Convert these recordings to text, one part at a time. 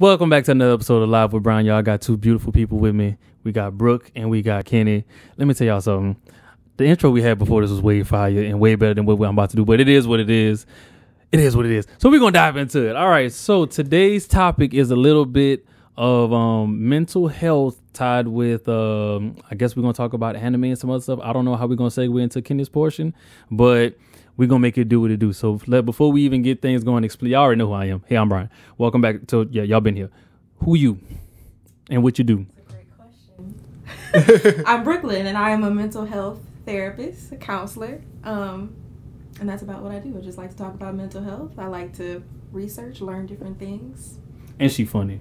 Welcome back to another episode of Live with Brine. Y'all got two beautiful people with me. We got Brooke and we got Kenny. Let me tell y'all something. The intro we had before this was way fire and way better than what I'm about to do, but it is what it is. It is what it is. So we're gonna dive into it. All right. So today's topic is a little bit of um, mental health tied with um, I guess we're gonna talk about anime and some other stuff. I don't know how we're gonna segue into Kenny's portion, but we're gonna make it do what it do. So let, before we even get things going, explain. Y'all already know who I am. Hey, I'm Brine. Welcome back to yeah, y'all been here. Who you and what you do? Great question. I'm Brooklyn, and I am a mental health therapist, a counselor, um, and that's about what I do. I just like to talk about mental health. I like to research, learn different things. And she funny.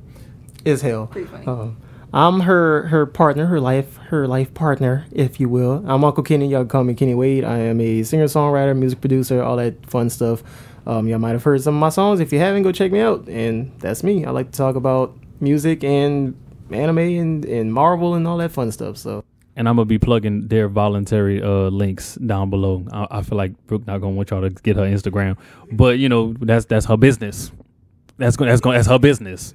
Is hell. Pretty funny. Um, I'm her her partner, her life her life partner, if you will. I'm Uncle Kenny. Y'all call me Kenny Wade. I am a singer songwriter, music producer, all that fun stuff. Um, y'all might have heard some of my songs. If you haven't, go check me out. And that's me. I like to talk about music and anime and, and Marvel and all that fun stuff. So And I'm gonna be plugging their voluntary uh, links down below. I, I feel like Brooke not gonna want y'all to get her Instagram, but you know that's that's her business. That's going that's going that's her business.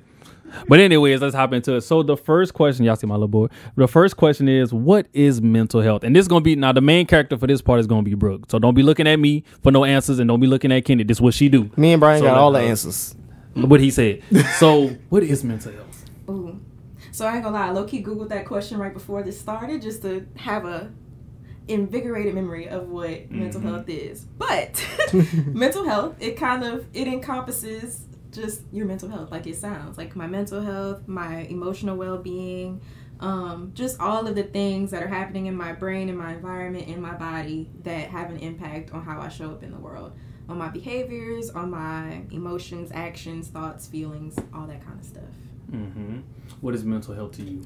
But anyways, let's hop into it. So the first question, y'all see my little boy. The first question is, what is mental health? And this is gonna be now the main character for this part is gonna be Brooke. So don't be looking at me for no answers, and don't be looking at Kenny. This is what she do. me and Brine So got all the answers. What he said. So what is mental health? Ooh. So I ain't gonna lie, low key googled that question right before this started just to have a invigorated memory of what mental Mhm. health is. But mental health, it kind of it encompasses just your mental health, like it sounds. Like my mental health, my emotional well being, um, just all of the things that are happening in my brain, in my environment, in my body that have an impact on how I show up in the world. On my behaviors, on my emotions, actions, thoughts, feelings, all that kind of stuff. Mm-hmm. What is mental health to you?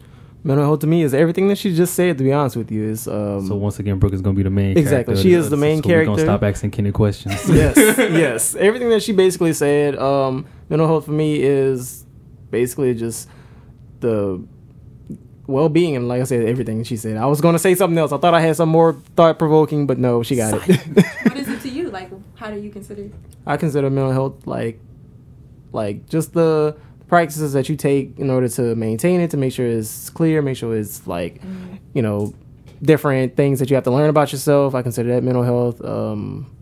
Mental health to me is everything that she just said. To be honest with you, is um, So once again, Brooke is gonna be the main. Exactly. character. She is the main so We're character. gonna stop asking Kenny questions. yes, yes. Everything that she basically said. Um, mental health for me is basically just the well-being and, like I said, everything she said. I was going to say something else. I thought I had some more thought-provoking, but no, she got it. what is it to you? Like, how do you consider? I consider mental health like, like just the practices that you take in order to maintain it, to make sure it's clear, make sure it's like, you know, different things that you have to learn about yourself. I consider that mental health. Um,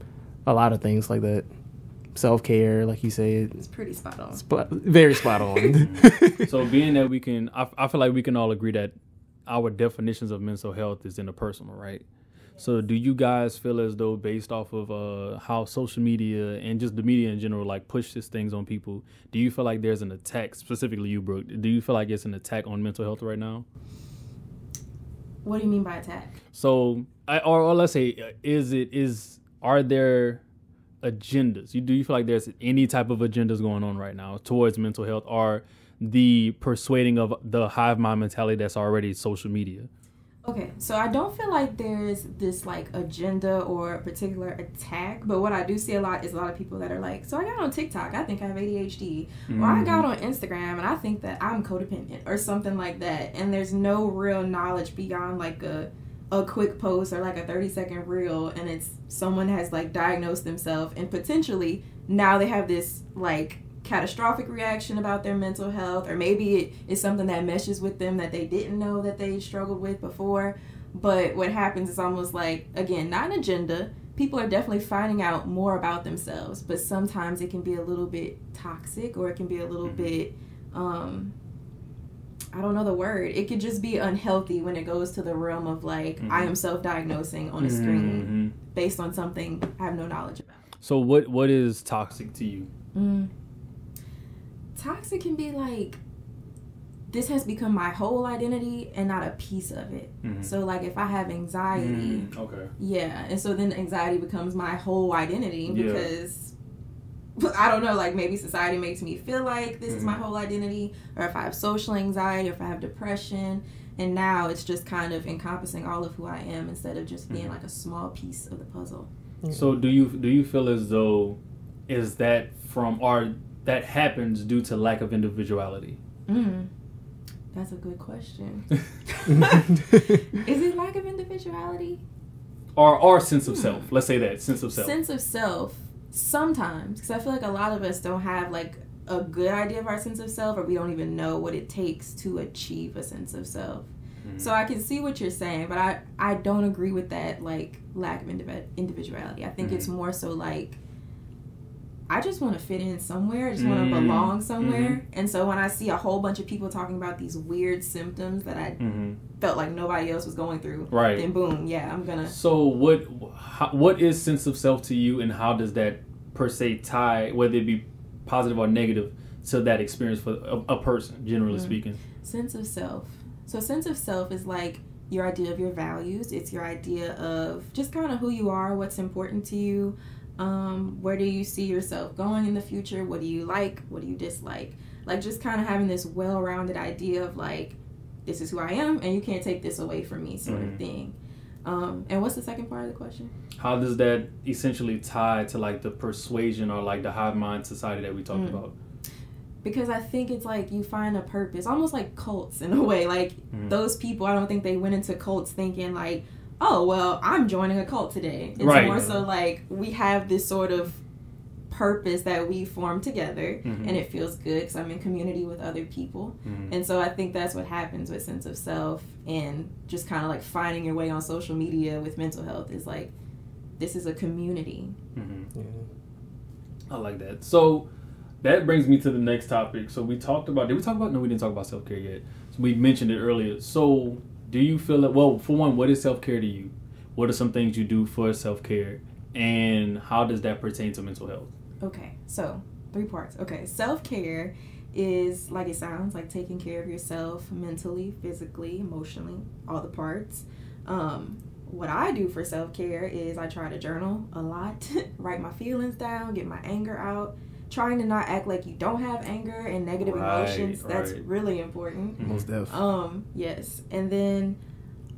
a lot of things like that. Self care, like you said, It's pretty spot on. spot, very spot on. so being that we can, I, I feel like we can all agree that our definitions of mental health is interpersonal, right? So do you guys feel as though based off of uh, how social media and just the media in general like pushes things on people, do you feel like there's an attack, specifically you, Brooke? Do you feel like it's an attack on mental health right now? What do you mean by attack? So, I, or, or let's say, uh, is it is are there agendas? You do you feel like there's any type of agendas going on right now towards mental health, or the persuading of the hive mind mentality that's already social media? Okay, so I don't feel like there's this like agenda or a particular attack, but what I do see a lot is a lot of people that are like, so I got on TikTok, I think I have ADHD, or I got mm. on Instagram and I think that I'm codependent or something like that, and there's no real knowledge beyond like a a quick post or like a 30 second reel and it's someone has like diagnosed themselves and potentially now they have this like catastrophic reaction about their mental health or maybe it is something that meshes with them that they didn't know that they struggled with before but what happens is almost like again not an agenda people are definitely finding out more about themselves but sometimes it can be a little bit toxic or it can be a little bit um I don't know the word. It could just be unhealthy when it goes to the realm of like I am self-diagnosing on a screen Mhm. based on something I have no knowledge about. So what what is toxic to you? Mm. Toxic can be like this has become my whole identity and not a piece of it. Mhm. So like if I have anxiety, Mm, okay. yeah, and so then anxiety becomes my whole identity Yeah. because I don't know, like maybe society makes me feel like this is my Mhm. whole identity, or if I have social anxiety, or if I have depression, and now it's just kind of encompassing all of who I am instead of just being Mhm. like a small piece of the puzzle. So do you do you feel as though is that from or that happens due to lack of individuality? Mm. That's a good question. is it lack of individuality? or or sense of Hmm. self. Let's say that sense of self. Sense of self, sometimes, because I feel like a lot of us don't have like a good idea of our sense of self or we don't even know what it takes to achieve a sense of self. Mm-hmm. So I can see what you're saying, but I I don't agree with that like lack of indiv- individuality. I think it's more so like I just want to fit in somewhere. I just want to belong somewhere. And so when I see a whole bunch of people talking about these weird symptoms that I hmm felt like nobody else was going through, Right. then boom, yeah, I'm gonna. So what how, what is sense of self to you, and how does that per se tie, whether it be positive or negative, to that experience for a, a person, generally Mhm. speaking? Sense of self. So sense of self is like your idea of your values. It's your idea of just kind of who you are, what's important to you, um, where do you see yourself going in the future, what do you like, what do you dislike. Like just kind of having this well-rounded idea of like this is who I am and you can't take this away from me sort Mhm. of thing. Um, and what's the second part of the question? How does that essentially tie to like the persuasion or like the hive mind society that we talked Mm. about? because I think it's like you find a purpose, almost like cults in a way. Like Mhm. those people, I don't think they went into cults thinking like, oh well, I'm joining a cult today. It's Right. more so like we have this sort of purpose that we form together, Mhm. and it feels good because I'm in community with other people. Mhm. And so I think that's what happens with sense of self and just kind of like finding your way on social media with mental health is like this is a community. Mhm. Yeah. I like that. So that brings me to the next topic. So we talked about. Did we talk about? No, we didn't talk about self care yet. So we mentioned it earlier. So do you feel that? Well, for one, what is self care to you? What are some things you do for self care, and how does that pertain to mental health? Okay, so three parts. Okay, self care is like it sounds like taking care of yourself mentally, physically, emotionally, all the parts. Um, what I do for self care is I try to journal a lot, write my feelings down, get my anger out, trying to not act like you don't have anger and negative Right, emotions. That's right. really important. Most def. Um, yes. And then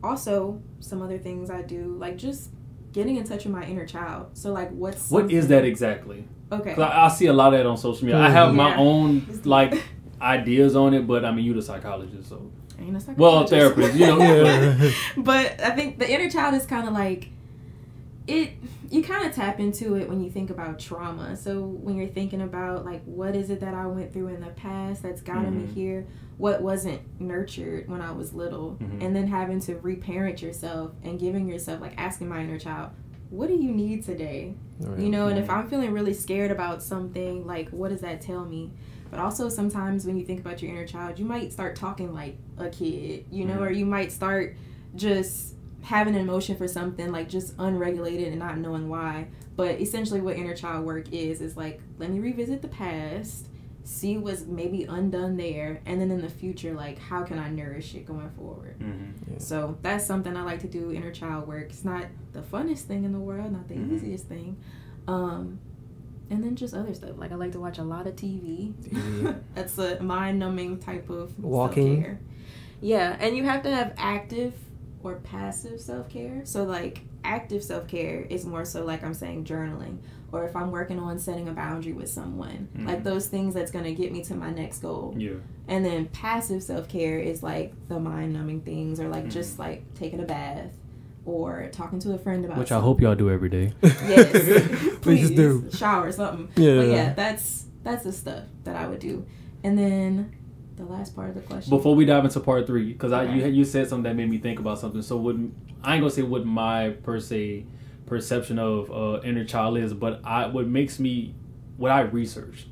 also some other things I do, like just getting in touch with my inner child. So like what's What is that exactly? Okay. I, I see a lot of that on social media. I have my own like ideas on it, but I mean, you're the psychologist, so Ain't a well, psychologist. therapist, you know. Yeah. but I think the inner child is kind of like it. You kind of tap into it when you think about trauma. So when you're thinking about like what is it that I went through in the past that's gotten Mhm. me here, what wasn't nurtured when I was little, Mhm. and then having to reparent yourself and giving yourself like asking my inner child, what do you need today? Right. You know, and if Mhm. I'm feeling really scared about something, like what does that tell me? But also sometimes when you think about your inner child, you might start talking like a kid, you know, Mhm. or you might start just having an emotion for something like just unregulated and not knowing why. But essentially what inner child work is is like let me revisit the past, see what's maybe undone there, and then in the future like how can I nourish it going forward. Mhm. Yeah. So that's something I like to do inner child work. It's not the funnest thing in the world, not the Mhm. easiest thing. Um, and then just other stuff. Like I like to watch a lot of TV. TV. that's a mind numbing type of Walking. self-care. Yeah, and you have to have active or passive self care. So like active self care is more so like I'm saying journaling or if I'm working on setting a boundary with someone. Mhm. Like those things that's gonna get me to my next goal. Yeah. And then passive self care is like the mind numbing things, or like Mhm. just like taking a bath, or talking to a friend about. Which I hope y'all do every day. Yes, Please please do. shower or something. Yeah. But yeah, that's that's the stuff that I would do. And then the last part of the question. Before we dive into part three, because I you you said something that made me think about something. So what I ain't gonna say what my per se perception of uh, inner child is, but I what makes me what I researched.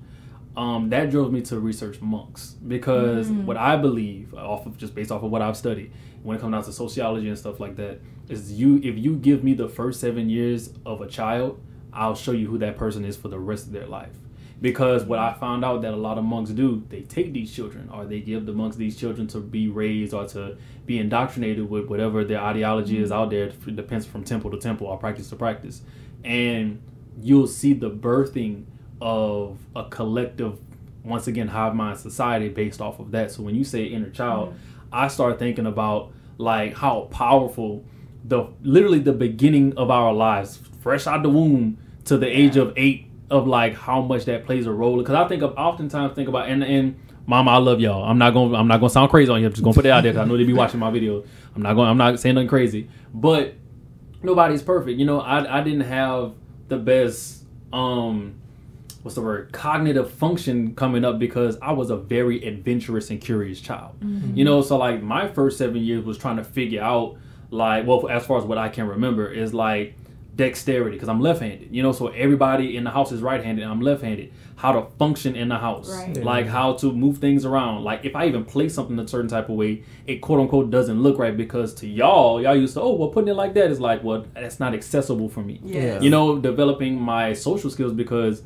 Um, that drove me to research monks because Mm. what I believe, off of just based off of what I've studied, when it comes down to sociology and stuff like that, is you if you give me the first seven years of a child, I'll show you who that person is for the rest of their life. Because what I found out that a lot of monks do, they take these children or they give the monks these children to be raised or to be indoctrinated with whatever their ideology is out there. It depends from temple to temple or practice to practice. And you'll see the birthing of a collective, once again, hive mind society based off of that. So when you say inner child, mm-hmm. I start thinking about like how powerful the literally the beginning of our lives, fresh out the womb to the age of eight, of like how much that plays a role. Because I think of oftentimes think about and and Mama, I love y'all. I'm not gonna I'm not gonna sound crazy on you. I'm just gonna put it out there because I know they be watching my videos. I'm not going. I'm not saying nothing crazy, but nobody's perfect. You know, I I didn't have the best um what's the word cognitive function coming up because I was a very adventurous and curious child. You know, so like my first seven years was trying to figure out like well as far as what I can remember is like dexterity because I'm left-handed. You know, so everybody in the house is right-handed and I'm left-handed. How to function in the house, Right. like how to move things around. Like if I even place something a certain type of way, it quote unquote doesn't look right because to y'all, y'all used to oh well putting it like that is like well that's not accessible for me. Yeah. You know, developing my social skills because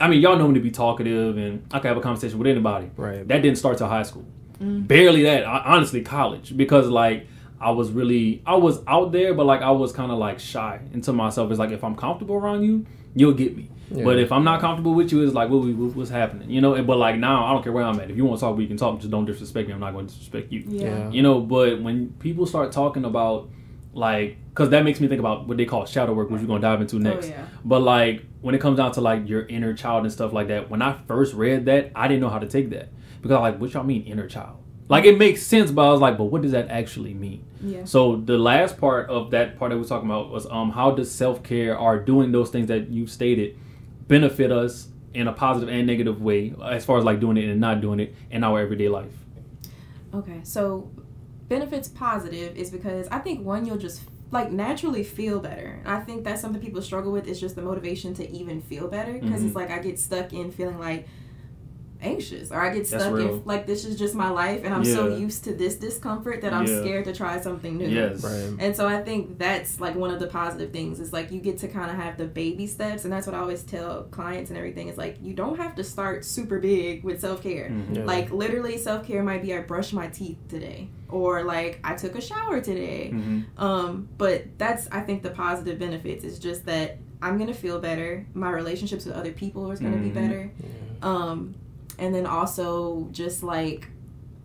I mean y'all know me to be talkative and I can have a conversation with anybody. Right. That didn't start till high school. Mm. Barely that. I- Honestly, college because like I was really I was out there, but like I was kind of like shy into myself. It's like if I'm comfortable around you, you'll get me. Yeah. But if I'm not comfortable with you, it's like what, what what's happening, you know? And- But like now, I don't care where I'm at. If you want to talk, we can talk. Just don't disrespect me. I'm not going to disrespect you. Yeah. Yeah. You know, but when people start talking about like, because that makes me think about what they call shadow work, which we're gonna dive into oh, next. Oh, yeah. But like when it comes down to like your inner child and stuff like that, when I first read that, I didn't know how to take that because I'm like, what y'all mean inner child? Like it makes sense, but I was like, but what does that actually mean? Yeah. So the last part of that part that we were talking about was um how does self care or doing those things that you've stated benefit us in a positive and negative way as far as like doing it and not doing it in our everyday life. Okay, so benefits positive is because I think one you'll just like naturally feel better. I think that's something people struggle with is just the motivation to even feel better because Mhm. it's like I get stuck in feeling like anxious or I get stuck real. in like this is just my life and I'm so used to this discomfort that I'm Yeah. scared to try something new. Yes. Right. And so I think that's like one of the positive things is like you get to kind of have the baby steps, and that's what I always tell clients and everything is like you don't have to start super big with self care. Mhm. Like literally, self care might be I brush my teeth today, or like I took a shower today. Mhm. Um, but that's I think the positive benefits is just that I'm gonna feel better. My relationships with other people is gonna be Mhm. better. Um, and then also just like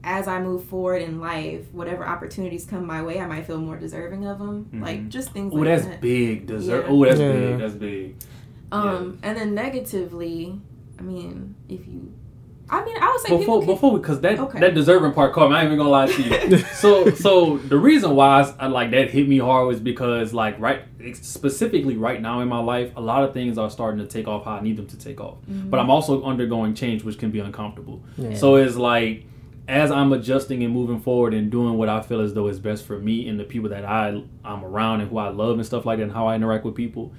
as I move forward in life, whatever opportunities come my way, I might feel more deserving of them. Mhm. Like just things Oh, like that's that. big. Deserve. Yeah. Oh, that's Yeah. big. That's big. Um, and then negatively, I mean, if you, I mean, I would say before can, before because that Okay. that deserving part caught me. I ain't even gonna lie to you. so so the reason why I, I like that hit me hard was because like right specifically right now in my life, a lot of things are starting to take off how I need them to take off. Mm-hmm. But I'm also undergoing change, which can be uncomfortable. Yeah. So it's like as I'm adjusting and moving forward and doing what I feel as though is best for me and the people that I I'm around and who I love and stuff like that and how I interact with people,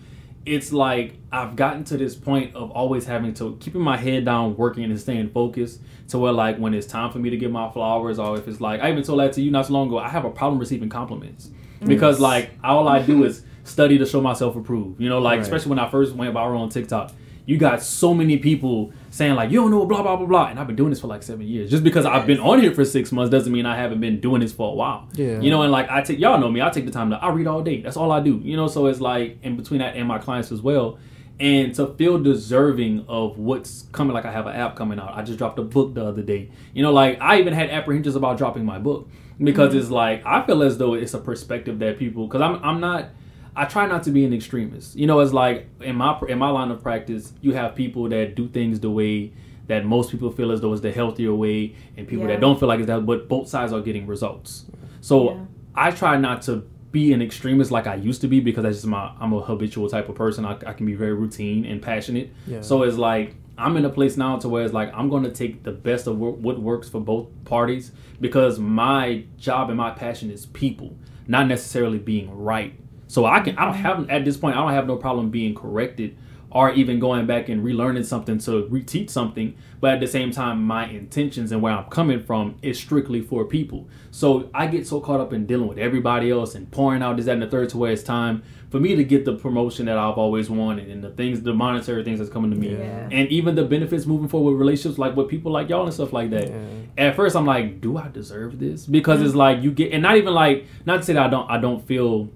it's like I've gotten to this point of always having to keeping my head down, working and staying focused to where like when it's time for me to get my flowers or if it's like I even told that to you not so long ago, I have a problem receiving compliments. Mm. Because like all I do is study to show myself approved. You know, like Right. especially when I first went viral on TikTok. You got so many people saying like you don't know blah blah blah blah, and I've been doing this for like seven years. Just because I've been on here for six months doesn't mean I haven't been doing this for a while. Yeah. You know, and like I take y'all know me, I take the time to I read all day. That's all I do. You know, so it's like in between that and my clients as well. And to feel deserving of what's coming, like I have an app coming out. I just dropped a book the other day. You know, like I even had apprehensions about dropping my book because mm-hmm. it's like I feel as though it's a perspective that people because I'm I'm not I try not to be an extremist. You know, it's like in my in my line of practice, you have people that do things the way that most people feel as though is the healthier way, and people Yeah. that don't feel like it's that. But both sides are getting results. So Yeah. I try not to be an extremist like I used to be because that's just my I'm a habitual type of person. I, I can be very routine and passionate. Yeah. So it's like I'm in a place now to where it's like I'm going to take the best of wor- what works for both parties because my job and my passion is people, not necessarily being right. So I can I don't have at this point I don't have no problem being corrected or even going back and relearning something to reteach something. But at the same time, my intentions and where I'm coming from is strictly for people. So I get so caught up in dealing with everybody else and pouring out this, that, and the third to where it's time for me to get the promotion that I've always wanted and the things, the monetary things that's coming to me. Yeah. And even the benefits moving forward with relationships like with people like y'all and stuff like that. Yeah. At first I'm like, do I deserve this? Because it's like you get and not even like not to say that I don't I don't feel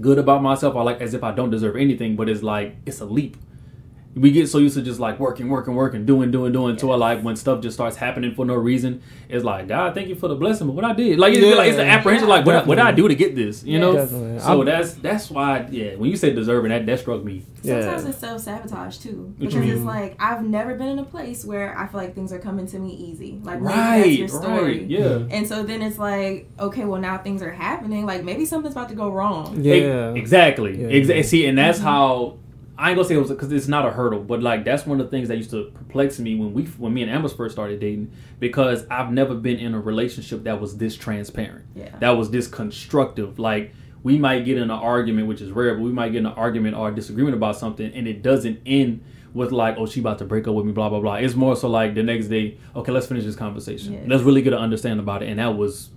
good about myself or like as if I don't deserve anything, but it's like it's a leap. We get so used to just like working, working, working, doing, doing, doing, to a like when stuff just starts happening for no reason, it's like God, thank you for the blessing, but what I did, like, it's, Yeah. like it's the apprehension, like what, I- what did I do to get this, you Yeah. know? Definitely. So I'm- that's that's why, yeah. When you say deserving, that that struck me. Sometimes Yeah. it's self sabotage too, What because you it's like I've never been in a place where I feel like things are coming to me easy. Like Right, that's your story. right, yeah. And so then it's like, okay, well now things are happening. Like maybe something's about to go wrong. Yeah. Exactly. Yeah. Exa- see, and that's mm-hmm. how I ain't gonna say it was because it's not a hurdle, but like that's one of the things that used to perplex me when we when me and Amber first started dating because I've never been in a relationship that was this transparent, Yeah. that was this constructive. Like we might get in an argument, which is rare, but we might get in an argument or a disagreement about something, and it doesn't end with like, oh, she about to break up with me, blah blah blah. It's more so like the next day, okay, let's finish this conversation. Yeah. Let's really get an understanding about it, and that was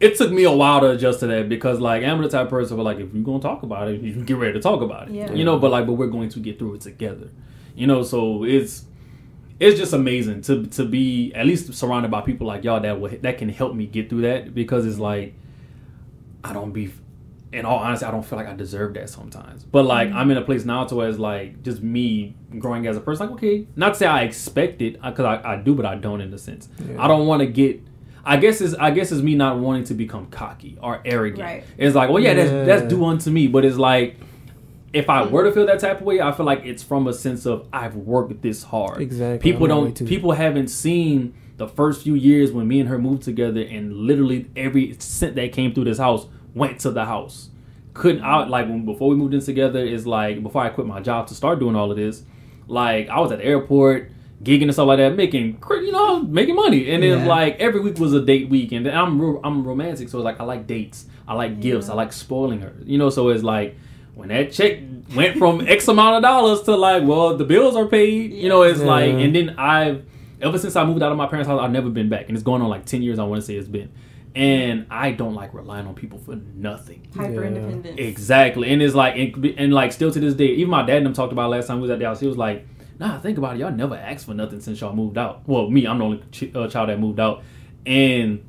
it took me a while to adjust to that because like I'm the type of person where like if you're gonna talk about it, you get ready to talk about it. Yeah. You know, but like but we're going to get through it together. You know, so it's it's just amazing to to be at least surrounded by people like y'all that will that can help me get through that because it's like I don't be in all honesty, I don't feel like I deserve that sometimes. But like mm-hmm. I'm in a place now to where it's like just me growing as a person. Like okay, not to say I expect it uh, because I, I do, but I don't in a sense. Yeah. I don't want to get. I guess it's I guess it's me not wanting to become cocky or arrogant. Right. It's like, well, yeah, Yeah. that's that's due unto me. But it's like, if I mm-hmm. were to feel that type of way, I feel like it's from a sense of I've worked this hard. Exactly. People I'm don't. People haven't seen the first few years when me and her moved together, and literally every cent that came through this house went to the house. Couldn't out like when before we moved in together is like before I quit my job to start doing all of this. Like I was at the airport gigging and stuff like that, making you know making money, and then Yeah. like every week was a date week, and I'm I'm romantic, so it's like I like dates, I like gifts, I like spoiling her, you know. So it's like when that check went from X amount of dollars to like, well, the bills are paid, you know. It's Yeah. like, and then I've ever since I moved out of my parents' house, I've never been back, and it's going on like ten years. I want to say it's been, and I don't like relying on people for nothing. Hyper independence. Exactly, and it's like, and, and like still to this day, even my dad and them talked about last time we was at the house. He was like, "Nah, think about it. Y'all never asked for nothing since y'all moved out. Well, me, I'm the only ch- uh, child that moved out, and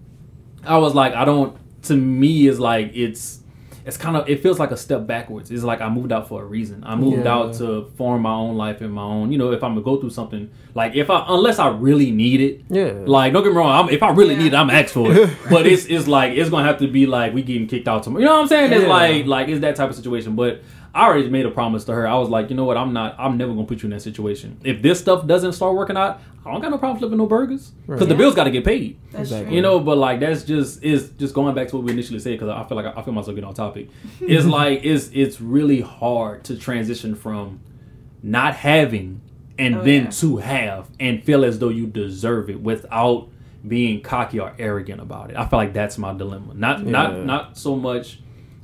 I was like, I don't. To me, is like it's. It's kind of it feels like a step backwards. It's like I moved out for a reason. I moved Yeah. out to form my own life and my own. You know, if I'm gonna go through something, like if I unless I really need it, Yeah. like, don't get me wrong. I'm, if I really Yeah. need it, I'm ask for it. but it's it's like it's gonna have to be like we getting kicked out tomorrow. You know what I'm saying? It's Yeah. like like it's that type of situation. But I already made a promise to her. I was like, you know what? I'm not. I'm never gonna put you in that situation. If this stuff doesn't start working out, I don't got no problem flipping no burgers because the Right. bills got to get paid. That's Exactly. true. You know, but like that's just is just going back to what we initially said because I feel like I, I feel myself getting off topic. It's like it's it's really hard to transition from not having and Oh, then yeah. to have and feel as though you deserve it without being cocky or arrogant about it. I feel like that's my dilemma. Not Yeah. not not so much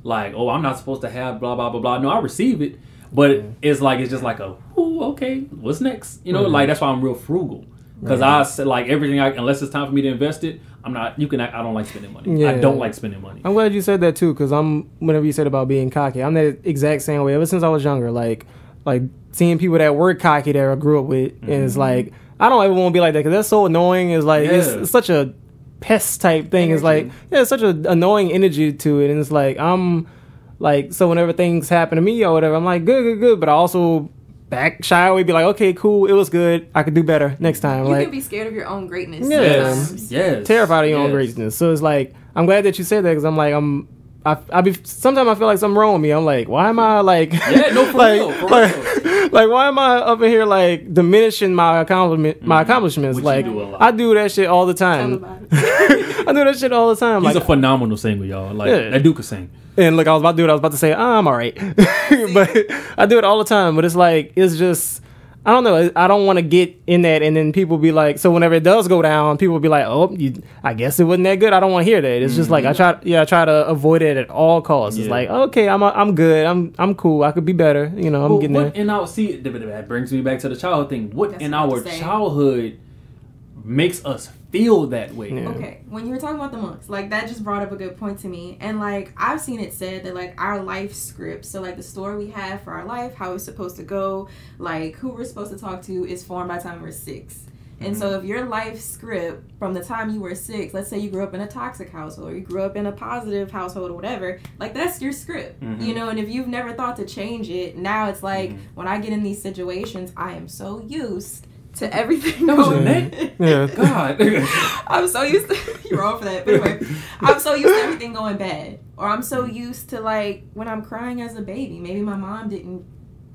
like oh I'm not supposed to have blah blah blah blah. No, I receive it, but it's like it's just like a ooh okay what's next? You know, Mhm. like that's why I'm real frugal. Because I said like everything, I, unless it's time for me to invest it, I'm not. You can. I don't like spending money. I don't like spending money. I'm glad you said that too, because I'm whenever you said about being cocky, I'm the exact same way. Ever since I was younger, like like seeing people that were cocky that I grew up with, and it's like I don't ever want to be like that because that's so annoying. It's like it's, it's such a pest type thing. It's like yeah, it's such an annoying energy to it, and it's like I'm like so whenever things happen to me or whatever, I'm like good, good, good, but I also back shy away, be like okay, cool, it was good, I could do better next time. You like can be scared of your own greatness. Yeah. Yes. sometimes. Yes. terrified of your own greatness. So it's like I'm glad that you said that because I'm like I'm. I, I be sometimes I feel like something wrong with me. I'm like, why am I like, Yeah, no, for like, real, for like, real. like, why am I up in here like diminishing my accomplishment, my accomplishments? Which you like, do a lot. I do that shit all the time. I do that shit all the time. He's like, a phenomenal singer, y'all. Like Yeah. that dude could sing. and look, I was about to do it. I was about to say, ah, I'm all right, but I do it all the time. But it's like it's just. I don't know. I don't want to get in that, and then people be like, so whenever it does go down, people be like, oh, you, I guess it wasn't that good. I don't want to hear that. It's just like I mm-hmm. try, yeah, I try to avoid it at all costs. It's like, okay, I'm, I'm good. I'm, I'm cool. I could be better. You know, I'm Well, getting what there. in our see that brings me back to the childhood thing. What That's in what our childhood makes us feel that way? Yeah. Okay, when you were talking about the monks, like that just brought up a good point to me. And like I've seen it said that like our life script, so like the story we have for our life, how it's supposed to go, like who we're supposed to talk to is formed by the time we're six. And so if your life script from the time you were six, let's say you grew up in a toxic household or you grew up in a positive household or whatever, like that's your script. Mhm. You know, and if you've never thought to change it, now it's like Mhm. when I get in these situations, I am so used to everything That was your going neck? Yeah. God. I'm so used to you're wrong for that. But anyway, I'm so used to everything going bad. Or I'm so used to like when I'm crying as a baby. Maybe my mom didn't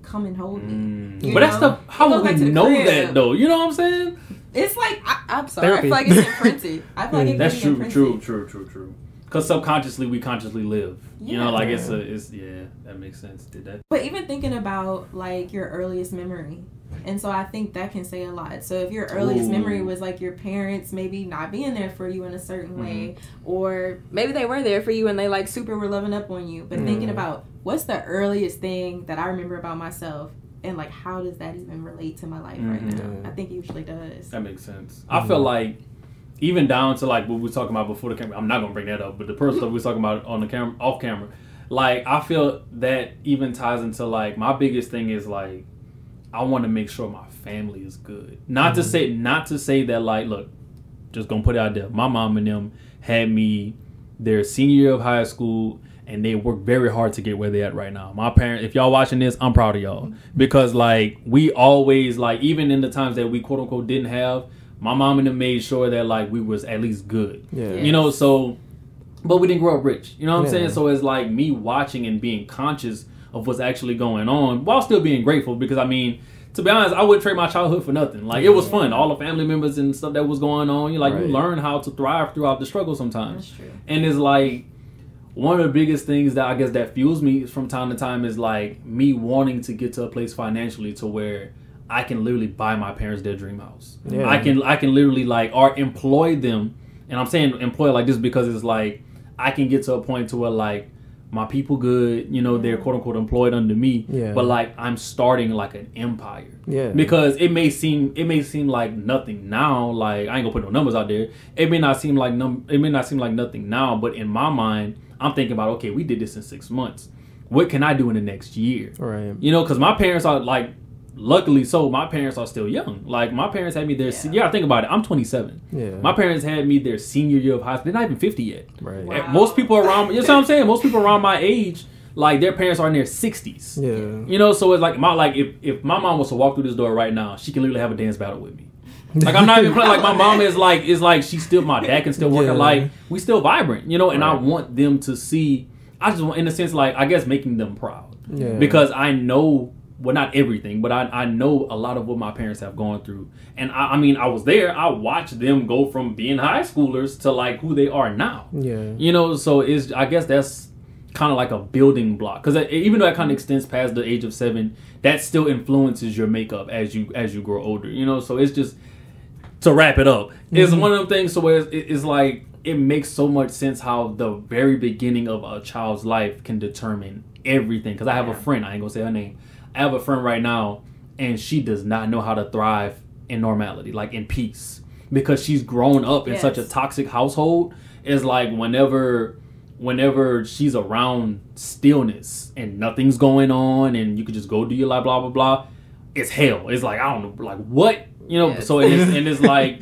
come and hold me. Mm. You But that's the how would we know crib. that though? You know what I'm saying? It's like I, I'm sorry. Therapy. I feel like it's imprinted. I feel like it That's true, imprinted. true, true, true, true. because subconsciously we consciously live. You know, like it's a, it's yeah, that makes sense. Did that? But even thinking about like your earliest memory. And so I think that can say a lot. So if your earliest Ooh. memory was like your parents maybe not being there for you in a certain way, Mm-hmm. or maybe they were there for you and they like super were loving up on you. But thinking Mm. about what's the earliest thing that I remember about myself and like how does that even relate to my life right Mhm. now? I think it usually does. That makes sense. I feel like even down to like what we were talking about before the camera. I'm not gonna bring that up, but the person stuff we was talking about on the camera, off camera, like I feel that even ties into like my biggest thing is like I want to make sure my family is good. Not to mm-hmm. say, not to say that like, look, just gonna put it out there. My mom and them had me their senior year of high school. And they worked very hard to get where they at right now. My parents, if y'all watching this, I'm proud of y'all mm-hmm. because like we always like even in the times that we quote unquote didn't have, my mom and them made sure that like we was at least good. Yeah. You know, so but we didn't grow up rich. You know what I'm Yeah. saying? So it's like me watching and being conscious of what's actually going on while still being grateful because I mean, to be honest, I wouldn't trade my childhood for nothing. Like it was fun. All the family members and stuff that was going on. You like you learn how to thrive throughout the struggle sometimes. That's true. And it's like one of the biggest things that I guess that fuels me from time to time is like me wanting to get to a place financially to where I can literally buy my parents their dream house. Yeah. I can I can literally like or employ them. And I'm saying employ like this because it's like I can get to a point to where like my people good, you know, they're quote unquote employed under me. Yeah. But like I'm starting like an empire Yeah. because it may seem it may seem like nothing now like i ain't gonna put no numbers out there it may not seem like num it may not seem like nothing now but in my mind i'm thinking about okay we did this in six months what can i do in the next year Right. you know because my parents are like luckily so my parents are still young like my parents had me their Yeah. yeah, think about it i'm 27 Yeah. my parents had me their senior year of high school they're not even 50 yet Right. Wow. Most people around you know what i'm saying most people around my age like their parents are in their 60s Yeah. you know, so it's like my like if if my mom was to walk through this door right now, she can literally have a dance battle with me. Like I'm not even playing. Like my mom is like is like she's still my dad can still work. Yeah. Like we still vibrant, you know. And I want them to see. I just want, in a sense, like I guess making them proud Yeah. because I know. Well, not everything, but I, I know a lot of what my parents have gone through. And I, I mean, I was there. I watched them go from being high schoolers to like who they are now. Yeah. You know, so it's I guess that's kind of like a building block because even though that kind of extends past the age of seven, that still influences your makeup as you as you grow older. You know, so it's just to wrap it up. It's Mhm. one of them things. So it's, it's like it makes so much sense how the very beginning of a child's life can determine everything. Because I have a friend. I ain't gonna say her name. I have a friend right now, and she does not know how to thrive in normality, like in peace, because she's grown up in such a toxic household. It's like whenever whenever she's around stillness and nothing's going on and you could just go do your life blah blah blah it's hell it's like i don't know like what you know Yes. so it is, and it's like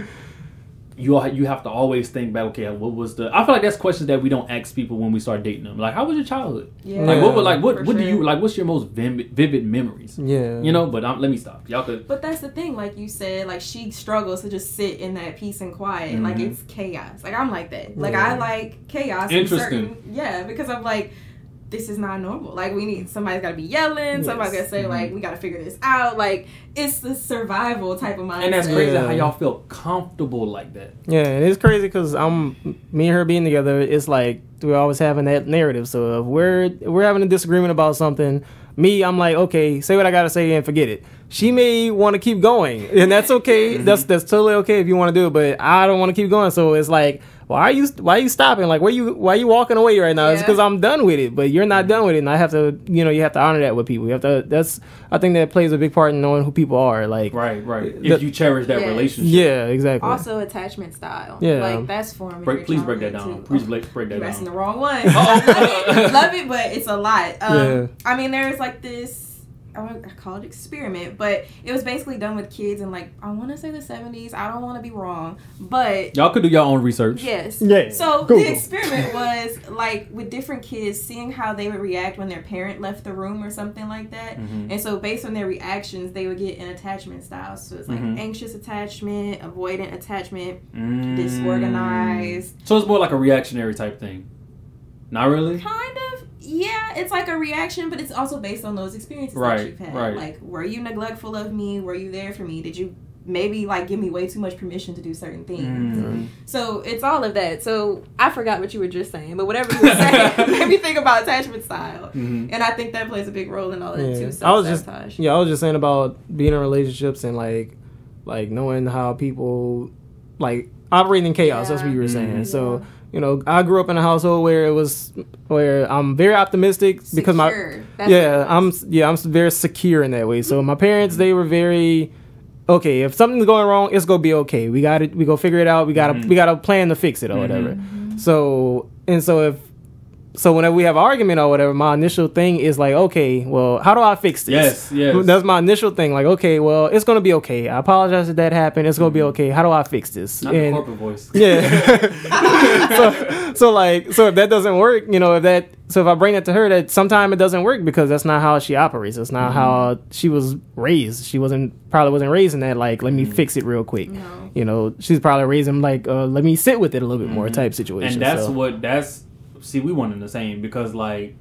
you all- you have to always think back okay what was the i feel like that's questions that we don't ask people when we start dating them like how was your childhood Yeah. like what was like what For what do you like what's your most vivid, vivid memories Yeah. you know but um, let me stop y'all could But that's the thing, like you said, like she struggles to just sit in that peace and quiet. Like Mhm. it's chaos. Like I'm like that. Like Yeah. I like chaos. in Interesting. certain- yeah, because I'm like, this is not normal. Like we need somebody's got to be yelling. Somebody's got to say Mhm. like we got to figure this out. Like it's the survival type of mindset. and that's crazy Yeah. how y'all feel comfortable like that Yeah, and it's crazy because I'm me and her being together. It's like we're always having that narrative. So if we're we're having a disagreement about something, me, I'm like, okay, say what I gotta say and forget it. She may want to keep going, and that's okay. That's that's totally okay if you want to do it. But I don't want to keep going. So it's like, why are you why are you stopping? Like, where you why are you walking away right now? It's because I'm done with it. But you're not done with it, and I have to, you know, you have to honor that with people. You have to. That's I think that plays a big part in knowing who people are. Like, right right The- if you cherish that Yes. relationship yeah, exactly. also attachment style. Yeah. like that's forming. break, please break that down too. please break, break that You're asking the wrong one. Oh. love, it, love it, but it's a lot. Um, Yeah. I mean, there's like this. I would- I call it experiment, but it was basically done with kids in like I want to say the 70s. I don't want to be wrong, but y'all could do your own research yes. Yeah. So Google. the experiment was like with different kids, seeing how they would react when their parent left the room or something like that. Mhm. And so based on their reactions, they would get an attachment style. So it's like Mhm. anxious attachment, avoidant attachment, Mm. disorganized. So it's more like a reactionary type thing. Not really. Kind of, yeah. It's like a reaction, but it's also based on those experiences Right, that you've had. right. Like, were you neglectful of me? Were you there for me? Did you maybe like give me way too much permission to do certain things. Mm. So it's all of that. So I forgot what you were just saying, but whatever you were saying made me think about attachment style, Mhm. and I think that plays a big role in all that Yeah. too. I was just yeah, I was just saying about being in relationships and like like knowing how people like operating in chaos. That's what you were saying. Mhm. So you know, I grew up in a household where it was where I'm very optimistic because my That's yeah, I'm yeah, I'm very secure in that way. So my parents, they were very okay. If something's going wrong, it's gonna be okay. We got it. We go figure it out. We got to Mhm. we got a plan to fix it or Mhm. whatever. So and so if so whenever we have an argument or whatever, my initial thing is like, okay, well, how do I fix this? Yes, yes. That's my initial thing. Like, okay, well, it's gonna be okay. I apologize if that happened. It's gonna be okay. How do I fix this? Not the And- corporate voice. yeah. so, so like, so if that doesn't work, you know, if that, so if I bring that to her, that sometimes it doesn't work because that's not how she operates. It's not how she was raised. She wasn't probably wasn't raised in that like, let me fix it real quick. No. You know, she's probably raised him like, uh, let me sit with it a little bit more Mhm. type situation. And that's so. what that's see we one and the same because like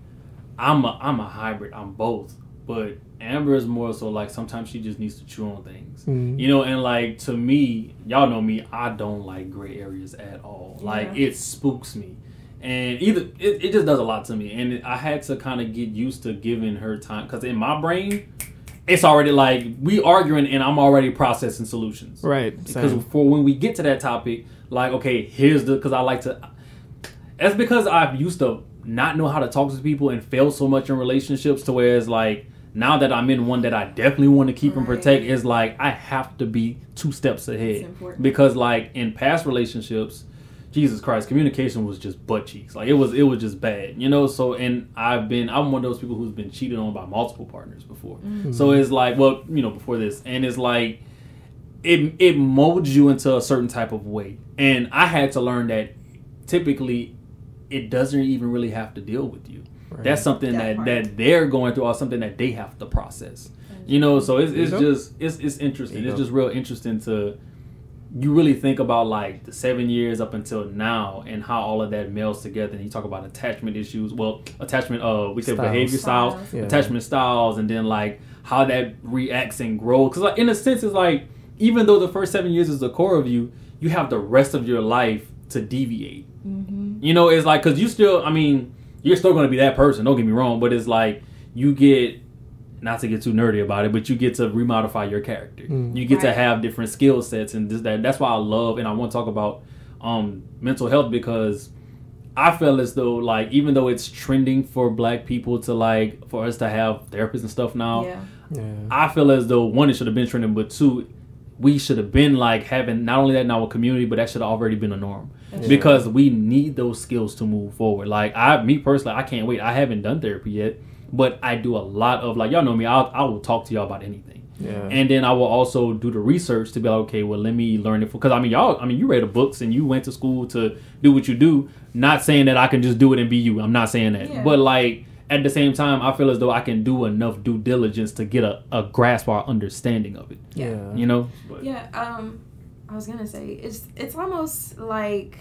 I'm a I'm a hybrid. I'm both. But Amber is more so like sometimes she just needs to chew on things. Mhm. You know, and like to me, y'all know me, I don't like gray areas at all. Like it spooks me. And either it, it just does a lot to me. And I had to kind of get used to giving her time because in my brain, it's already like we arguing and I'm already processing solutions. right. Because Same. for when we get to that topic, like okay, here's the because I like to. That's because I've used to not know how to talk to people and fail so much in relationships to where it's like now that I'm in one that I definitely want to keep and protect is like I have to be two steps ahead because like in past relationships. Jesus Christ, communication was just butt cheeks. Like it was, it was just bad, you know. So, and I've been, I'm one of those people who's been cheated on by multiple partners before. Mm-hmm. So it's like, well, you know, before this, and it's like, it it molds you into a certain type of way. And I had to learn that typically it doesn't even really have to deal with you. Right. That's something That that, that they're going through or something that they have to process. You know, so it's, it's There you go. just it's it's interesting. It's just real interesting to you really think about like the seven years up until now and how all of that melds together and you talk about attachment issues well attachment uh we said behavior styles, Styles. Yeah. attachment styles and then like how that reacts and grows because like in a sense it's like even though the first seven years is the core of you you have the rest of your life to deviate Mm-hmm. You know it's like because you still i mean you're still going to be that person don't get me wrong but it's like you get not to get too nerdy about it, but you get to remodify your character. Mm. You get to have different skill sets, and this, that that's why I love and I want to talk about um, mental health because I feel as though like even though it's trending for Black people to like for us to have therapists and stuff now, Yeah. Yeah. I feel as though one it should have been trending, but two we should have been like having not only that in our community, but that should have already been a norm That's because we need those skills to move forward. Like I, me personally, I can't wait. I haven't done therapy yet, but I do a lot of like y'all know me. I'll, I will talk to y'all about anything, Yeah. and then I will also do the research to be like, okay, well, let me learn it because I mean y'all, I mean you read the books and you went to school to do what you do. Not saying that I can just do it and be you. I'm not saying that, Yeah. but like. At the same time, I feel as though I can do enough due diligence to get a, a grasp or understanding of it. Yeah. You know, But- Yeah, um, I was gonna say it's it's almost like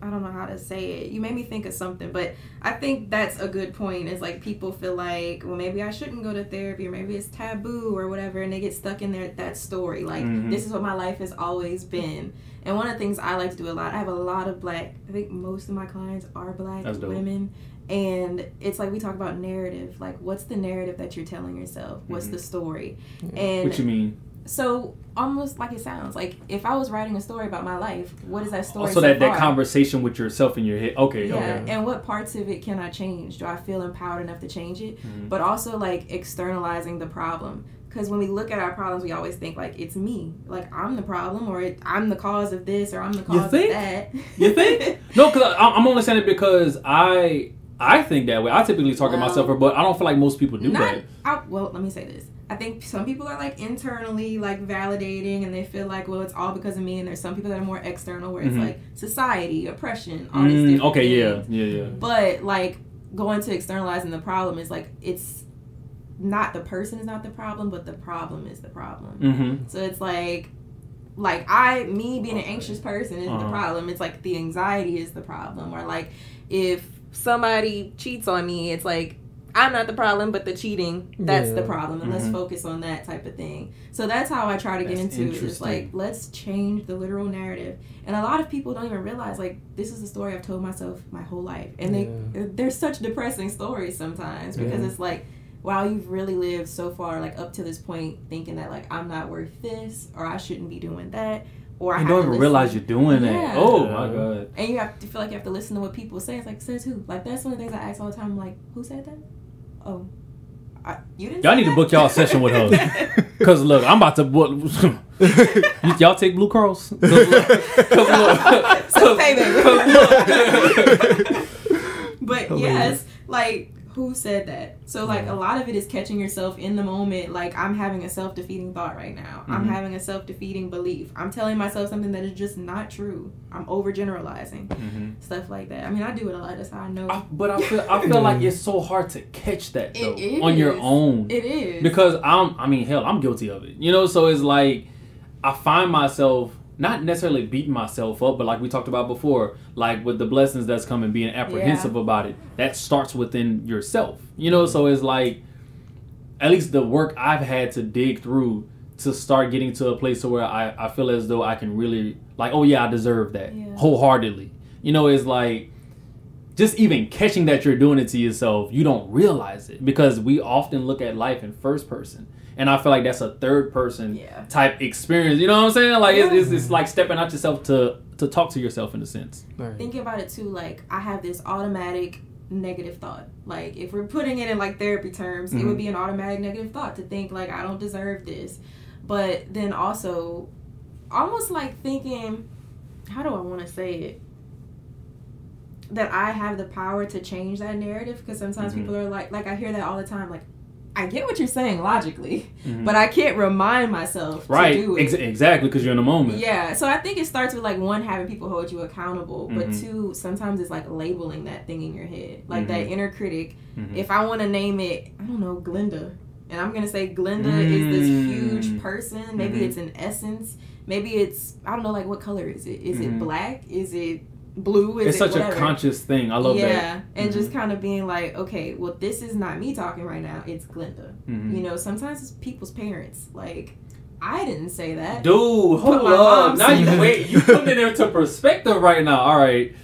I don't know how to say it. You made me think of something, but I think that's a good point. Is like people feel like, well, maybe I shouldn't go to therapy, or maybe it's taboo, or whatever, and they get stuck in their that story. Like Mhm. this is what my life has always been. And one of the things I like to do a lot, I have a lot of black. I think most of my clients are black That's dope. women, and it's like we talk about narrative. Like, what's the narrative that you're telling yourself? What's Mhm. the story? And what you mean? So almost like it sounds like if I was writing a story about my life, what is that story? Also, so that, that conversation with yourself in your head. Okay, Yeah, okay. and what parts of it can I change? Do I feel empowered enough to change it? Mhm. But also like externalizing the problem. Because when we look at our problems, we always think like it's me, like I'm the problem, or it, I'm the cause of this, or I'm the cause of that. You think? No, because I'm only saying it because I I think that way. I typically target Well, myself, but I don't feel like most people do Not, that. I, well, let me say this. I think some people are like internally like validating and they feel like, well, it's all because of me. And there's some people that are more external where it's Mhm. like society, oppression, all these Mm, different okay, yeah, things. yeah, yeah. But like going to externalizing the problem is like it's not the person is not the problem, but the problem is the problem. Mm-hmm. So it's like like I me being an anxious person is the Uh-huh. problem. It's like the anxiety is the problem. Or like if somebody cheats on me, it's like I'm not the problem, but the cheating, that's Yeah. the problem. And let's Mhm. focus on that type of thing. So that's how I try to get into it. It's like, let's change the literal narrative. And a lot of people don't even realize, like, this is a story I've told myself my whole life. And they, they're such depressing stories sometimes because Yeah. it's like, wow, you've really lived so far, like, up to this point, thinking that, like, I'm not worth this, or I shouldn't be doing that, or I You don't even realize you're doing Yeah. that. Oh Yeah. my god. and you have to feel like you have to listen to what people say. It's like, says who? Like, that's one of the things I ask all the time. I'm like, who said that? Oh, I, you didn't Y'all say need to book y'all a session with her. Cause look, I'm about to. What, y'all take Blue Cross? 'Cause look, 'cause look, So pay, baby. 'cause look. but Hilarious. yes, like who said that? So like a lot of it is catching yourself in the moment. Like I'm having a self defeating thought right now. I'm Mhm. having a self defeating belief. I'm telling myself something that is just not true. I'm overgeneralizing Mhm. stuff like that. I mean, I do it a lot. That's how I know. I- but I feel I feel like it's so hard to catch that though on your own. it is because I'm I mean hell I'm guilty of it you know so it's like I find myself not necessarily beating myself up but like we talked about before like with the blessings that's coming being apprehensive about it that starts within yourself you know so it's like at least the work I've had to dig through to start getting to a place to where I, I feel as though I can really like oh yeah I deserve that Yeah. wholeheartedly you know it's like just even catching that you're doing it to yourself, you don't realize it because we often look at life in first person. And I feel like that's a third person Yeah. type experience. You know what I'm saying? Like it's, Yeah. it's, it's like stepping out yourself to to talk to yourself in a sense. Right. Think about it too. Like I have this automatic negative thought. Like if we're putting it in like therapy terms, it Mhm. would be an automatic negative thought to think like I don't deserve this. But then also, almost like thinking, how do I want to say it? That I have the power to change that narrative because sometimes Mhm. people are like, like I hear that all the time. Like I get what you're saying logically, Mhm. but I can't remind myself right, to do it. Ex- exactly, because you're in the moment. Yeah, so I think it starts with like one having people hold you accountable, but Mhm. two sometimes it's like labeling that thing in your head, like that Mhm. inner critic. Mhm. If I want to name it, I don't know, Glinda, and I'm gonna say Glinda is this Mm. huge person. Maybe Mhm. it's an essence. Maybe it's I don't know, like what color is it? Is it black? Is it blue? Is it's it such whatever? a conscious thing. I love yeah, that. Yeah and Mhm. just kind of being like, okay, well, this is not me talking right now. It's Glinda. Mhm. You know, sometimes it's people's parents. Like, I didn't say that. Dude, hold Put up. Now you wait. You putting it into perspective right now. All right.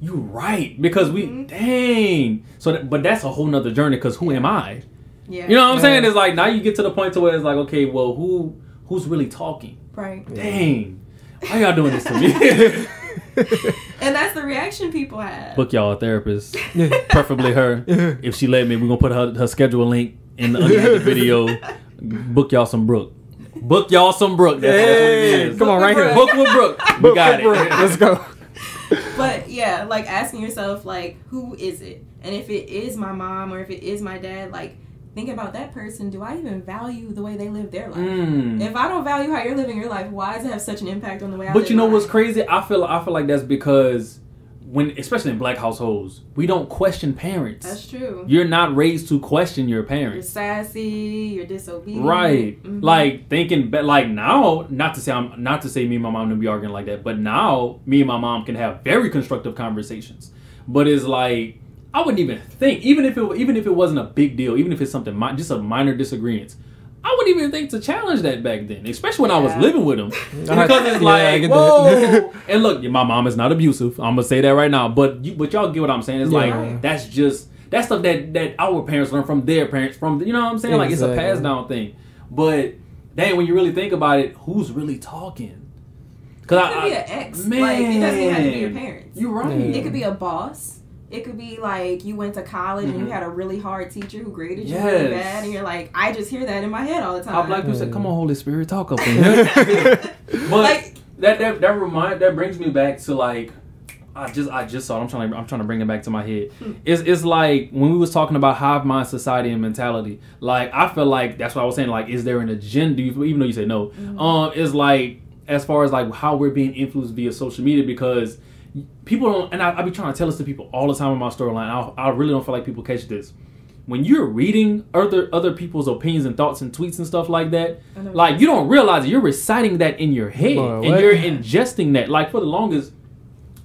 You right because we Mhm. dang. So, that, but that's a whole nother journey. Because who am I? Yeah. You know what I'm saying? Yeah. It's like now you get to the point to where it's like, okay, well, who who's really talking? Right. Dang, why y'all doing this to me? And that's the reaction people have. Book y'all a therapist, Yeah. preferably her. If she let me, we're gonna put her her schedule link in the, underneath the video. Book y'all some Brooke. Book y'all some Brooke. That's, that's what it Hey, is. come on, right here. Book with Brooke. We Book got it, bro. it. Let's go. But yeah, like asking yourself, like, who is it? And if it is my mom or if it is my dad, like, think about that person. Do I even value the way they live their life? Mm. If I don't value how you're living your life, why does it have such an impact on the way I But you know mine? what's crazy? I feel I feel like that's because when, especially in black households, we don't question parents. That's true. You're not raised to question your parents. You're sassy. You're disobedient. Right, Mhm. like thinking, but like now, not to say I'm not to say me and my mom to be arguing like that, but now me and my mom can have very constructive conversations. But it's like I wouldn't even think, even if it even if it wasn't a big deal, even if it's something mi- just a minor disagreement, I wouldn't even think to challenge that back then, especially when I was living with him, because it's like get whoa. and look, my mom is not abusive. I'm gonna say that right now, but you, but y'all get what I'm saying. It's Yeah. like that's just that's stuff that that our parents learn from their parents, from you know what I'm saying. Like it's a Exactly. passed down thing. But dang, when you really think about it, who's really talking? Because It could be an ex. Like, it doesn't have to be your parents. You're right. Yeah. It could be a boss. It could be like you went to college and Mhm. you had a really hard teacher who graded you really bad, and you're like, I just hear that in my head all the time. How black people say, "Come on, Holy Spirit, talk up in here." but Like- that that that remind that brings me back to like I just I just saw it. I'm trying to I'm trying to bring it back to my head. Hmm. It's it's like when we was talking about hive mind society and mentality. Like I feel like that's what I was saying. Like, is there an agenda? Even though you say no, Mm-hmm. um, is like as far as like how we're being influenced via social media because people don't. And I, I be trying to tell this to people all the time in my storyline. I, I really don't feel like people catch this. When you're reading other other people's opinions and thoughts and tweets and stuff like that, like you don't realize it. you're reciting that in your head Boy, and what? you're ingesting that. Like for the longest,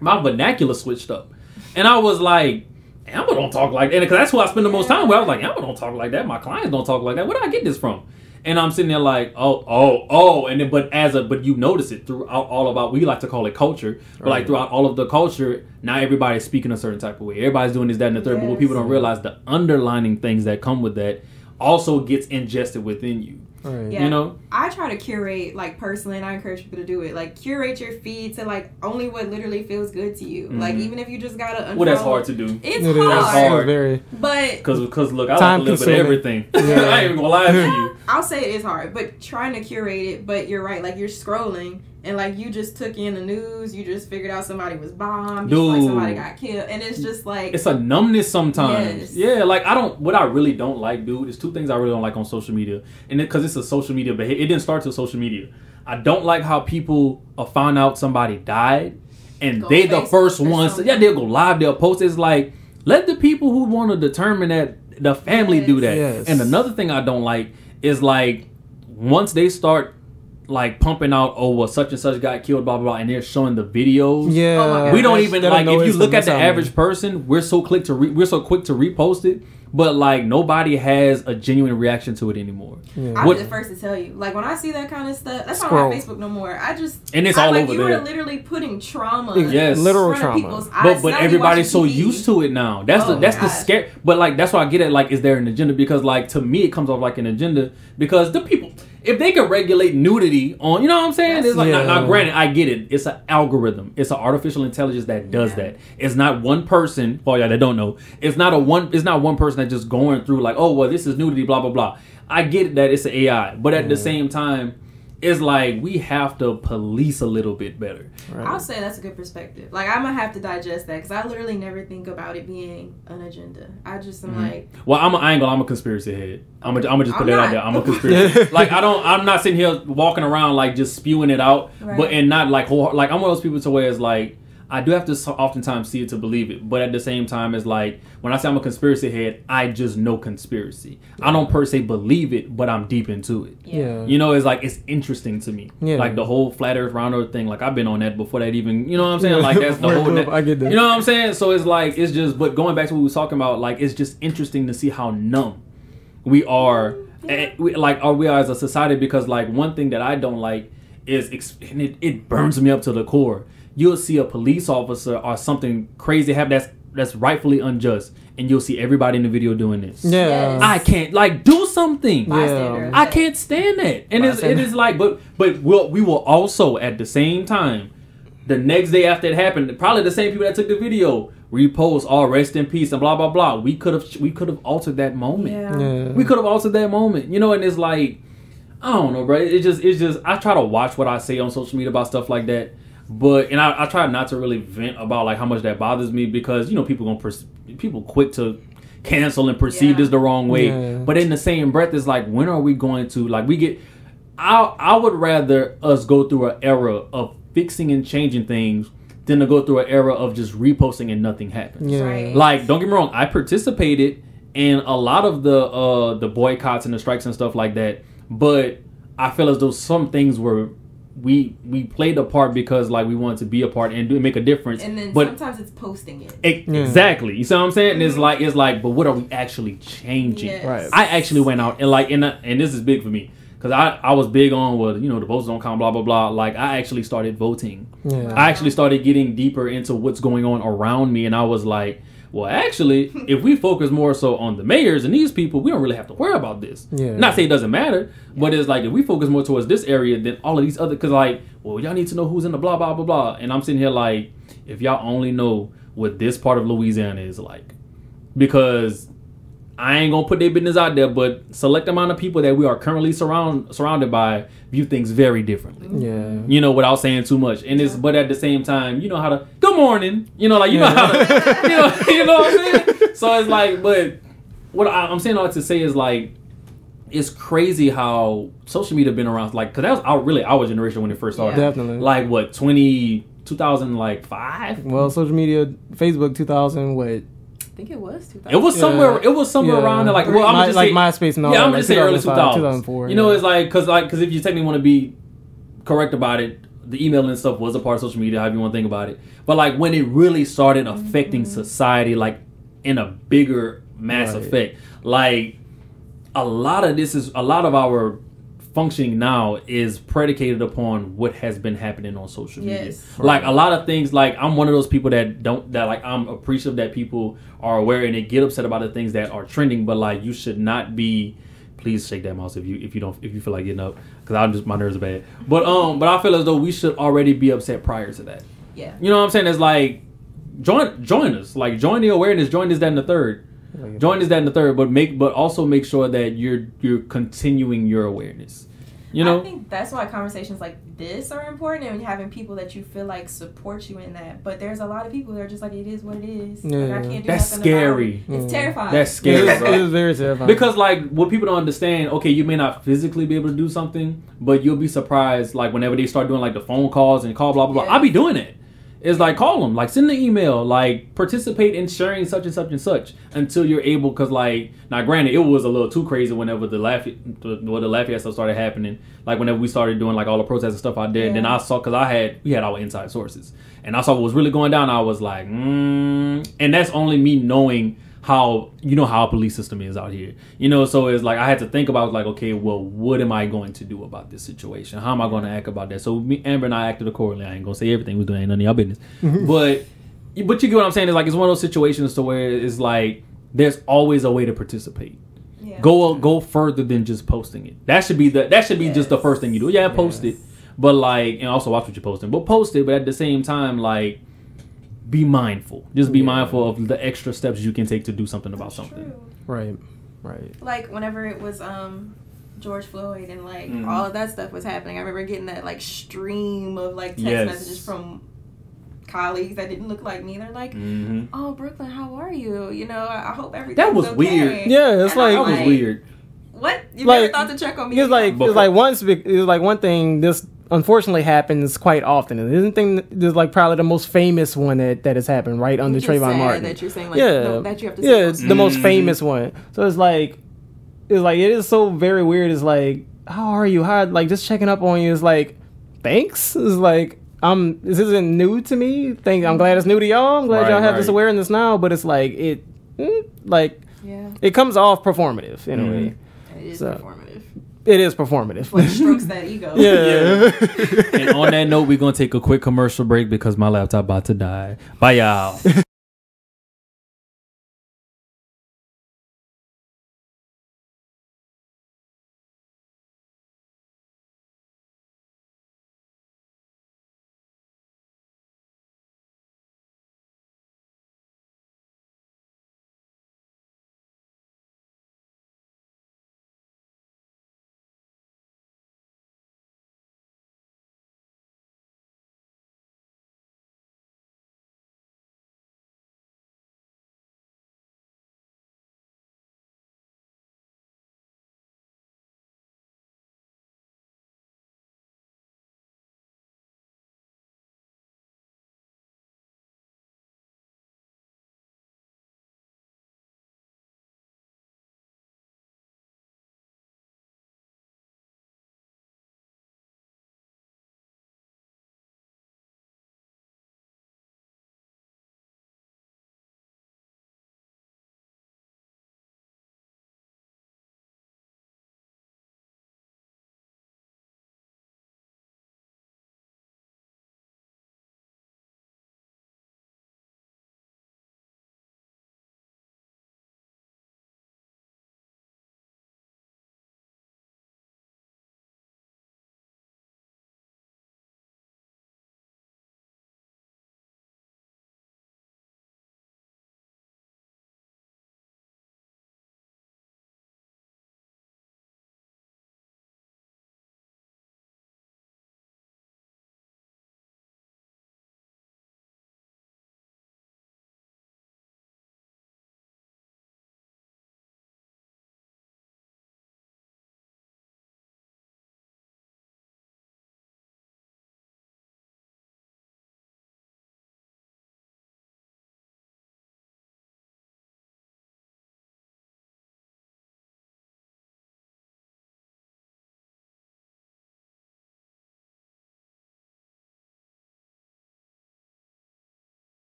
my vernacular switched up, and I was like, Amber don't talk like that because that's who I spend the most time with. I was like, Amber don't talk like that. My clients don't talk like that. Where did I get this from? And I'm sitting there like, oh, oh, oh, and then but as a but you notice it throughout all about we like to call it culture, but like throughout all of the culture, now everybody's speaking a certain type of way. Everybody's doing this, that, and the third. But what people don't realize the underlining things that come with that also gets ingested within you. Right. Yeah. You know, I try to curate, like personally, and I encourage people to do it. Like curate your feed to like only what literally feels good to you. Like Mhm. even if you just gotta. Unfollow, well, that's hard to do. It's It is. hard, That's hard. Very. but Cause, cause look, I like Time a little bit of everything. Yeah. I ain't even gonna lie to you. I'll say it is hard. But trying to curate it, but you're right. Like you're scrolling. And like you just took in the news, you just figured out somebody was bombed, just like somebody got killed, and it's just like It's a numbness sometimes. Yes. Yeah, like I don't. What I really don't like, dude, is two things I really don't like on social media, and because it's a social media behavior, it didn't start to social media. I don't like how people uh, find out somebody died, and Go they the first ones. something. Yeah, they'll go live. They'll post. It's like let the people who want to determine that the family do that. Yes. And another thing I don't like is like once they start like pumping out, oh well, such and such got killed, blah blah blah, and they're showing the videos. Oh Yeah. my God. We don't even that like if you look at the mess out of me. average person, we're so quick to re- we're so quick to repost it, but like nobody has a genuine reaction to it anymore. Yeah. I'll What- be the first to tell you. Like when I see that kind of stuff, that's why I Scroll. don't have Facebook no more. I just And it's I, all like, over you there. are literally putting trauma. Yes. in Literal front of trauma. people's eyes. But but everybody's so TV. used to it now. That's the Oh, that's the scare. But like that's why I get it. Like, is there an agenda? Because like to me, it comes off like an agenda because the people. If they could regulate nudity on, you know what I'm saying? It's like, now, now granted, I get it. It's an algorithm. It's an artificial intelligence that does Yeah. that. It's not one person. For y'all that don't know, it's not a one. It's not one person that just going through like, oh well, this is nudity, blah blah blah. I get that it's an AI, but at the same time, it's like we have to police a little bit better. I'll say that's a good perspective. Like I'm gonna have to digest that because I literally never think about it being an agenda. I just am Mm-hmm. like, Well, I'm an angle. I'm a conspiracy head. I'm gonna, I'm gonna just put I'm that out there. I'm a conspiracy. like I don't, I'm not sitting here walking around like just spewing it out, Right. but and not like whole, like I'm one of those people to where it's like I do have to oftentimes see it to believe it, but at the same time, it's like when I say I'm a conspiracy head, I just know conspiracy. I don't per se believe it, but I'm deep into it. Yeah. You know, it's like it's interesting to me. Yeah. Like the whole flat Earth, round Earth thing. Like I've been on that before that even. You know what I'm saying? Like that's the whole. up, I get that. You know what I'm saying? So it's like it's just. But going back to what we was talking about, like it's just interesting to see how numb we are. we, like are we are as a society? Because like one thing that I don't like is and it, it burns me up to the core. You'll see a police officer or something crazy happen that's that's rightfully unjust, and you'll see everybody in the video doing this. Yeah. Yes. I can't like do something. bystander. I can't stand that. And it's, it is like, but but we'll, we will also at the same time, the next day after it happened, probably the same people that took the video repost, "All rest in peace" and blah blah blah. We could have we could have altered that moment. yeah. Yeah. We could have altered that moment, you know. And it's like, I don't know, bro. It just it's just I try to watch what I say on social media about stuff like that. But and I, I try not to really vent about like how much that bothers me because you know people gonna pers- people quick to cancel and perceive Yeah. this the wrong way. Yeah. But in the same breath, it's like when are we going to like we get? I I would rather us go through an era of fixing and changing things than to go through an era of just reposting and nothing happens. Yeah. Right. Like, don't get me wrong, I participated in a lot of the uh the boycotts and the strikes and stuff like that, but I feel as though some things were we we played a part because like we wanted to be a part and do make a difference. And then but sometimes it's posting it. e- Yeah. exactly, you see what I'm saying? And it's like it's like, but what are we actually changing? Yes. Right. I actually went out and like and uh, and this is big for me because I I was big on well you know the votes don't count blah blah blah. Like I actually started voting. Yeah. I actually started getting deeper into what's going on around me, and I was like, well, actually, if we focus more so on the mayors and these people, we don't really have to worry about this. Yeah. Not say it doesn't matter, but it's like if we focus more towards this area than all of these other, because like, well, y'all need to know who's in the blah blah blah blah, and I'm sitting here like, if y'all only know what this part of Louisiana is like, because I ain't gonna put their business out there, but select amount of people that we are currently surround surrounded by view things very differently mm-hmm. Yeah. you know, without saying too much. And it's but at the same time, you know how to good morning. You know, like you know how to you know, you know what I'm saying? So it's like, but what I, I'm saying all to say is like it's crazy how social media been around like because that was our really our generation when it first started. Yeah. Definitely. Like what 20 2000 like 5? well, social media, Facebook 2000, what? I think it was 2000. It was somewhere. Yeah. It was somewhere Yeah. around there. Like, well, I'm My- just like say, MySpace and all yeah, I'm like just saying early 2005, 2000s. 2004, You know, yeah. it's like because like because if you technically want to be correct about it, the email and stuff was a part of social media. However you want to think about it, but like when it really started mm-hmm. affecting society, like in a bigger mass Right. effect. Like a lot of this is a lot of our functioning now is predicated upon what has been happening on social media. Yes. Like a lot of things like I'm one of those people that don't that like I'm appreciative that people are aware and they get upset about the things that are trending, but like you should not be please shake that mouse if you if you don't if you feel like getting up because I'm just my nerves are bad. But um but I feel as though we should already be upset prior to that. Yeah. You know what I'm saying? It's like join join us. Like join the awareness, join this, that, and the third. Join this, that, and the third, but make but also make sure that you're you're continuing your awareness. You know, I think that's why conversations like this are important and having people that you feel like support you in that. But there's a lot of people that are just like, it is what it is. Like, I can't do That's nothing about scary. it. It's Mm. terrifying. That's scary, is, bro. it is very terrifying. Because like what people don't understand, okay, you may not physically be able to do something, but you'll be surprised like whenever they start doing like the phone calls and call blah blah blah. Yeah. I'll be doing it. It's like call them, like send an email, like participate in sharing such and such and such until you're able. Because like now, granted, it was a little too crazy whenever the laugh, the, well, the Lafayette stuff started happening. Like whenever we started doing like all the protests and stuff out there, then I saw because I had we had our inside sources, and I saw what was really going down. I was like, mm, and that's only me knowing how you know how our police system is out here. You know, so it's like I had to think about like, okay, well, what am I going to do about this situation? How am I going to act about that? So me, Amber and I acted accordingly. I ain't gonna say everything we doing ain't none of y'all business, mm-hmm. but but you get what I'm saying? It's like it's one of those situations to where it's like there's always a way to participate. Yeah. Go go further than just posting it. That should be the that should be just the first thing you do. Yeah, post Yes. it, but like and also watch what you're posting. But post it, but at the same time, like be mindful. Just be Yeah. mindful of the extra steps you can take to do something about That's something. true. right, right. Like whenever it was um George Floyd and like Mhm. all of that stuff was happening, I remember getting that like stream of like text Yes. messages from colleagues that didn't look like me. They're like, hmm "Oh, Brooklyn, how are you? You know, I, I hope everything." That was weird. Yeah, it's And I'm like- That was weird. What? You Like, never thought to check on me? It's like But- it's like once it was like one thing. This unfortunately happens quite often. And isn't thing there's like probably the most famous one that that has happened right under Which is Trayvon Martin. That you're saying like yeah, no, that you have to. say yeah, those it's the most Mhm. famous one. So it's like it's like it is so very weird. It's like how are you? How like just checking up on you is like thanks. It's like um this isn't new to me. Think I'm glad it's new to y'all. I'm glad Right, y'all have this awareness now. But it's like it mm, like Yeah, it comes off performative in Mhm. a way. it is So- performative. It is performative. Like strokes that ego. yeah. and on that note, we're gonna take a quick commercial break because my laptop about to die. Bye y'all.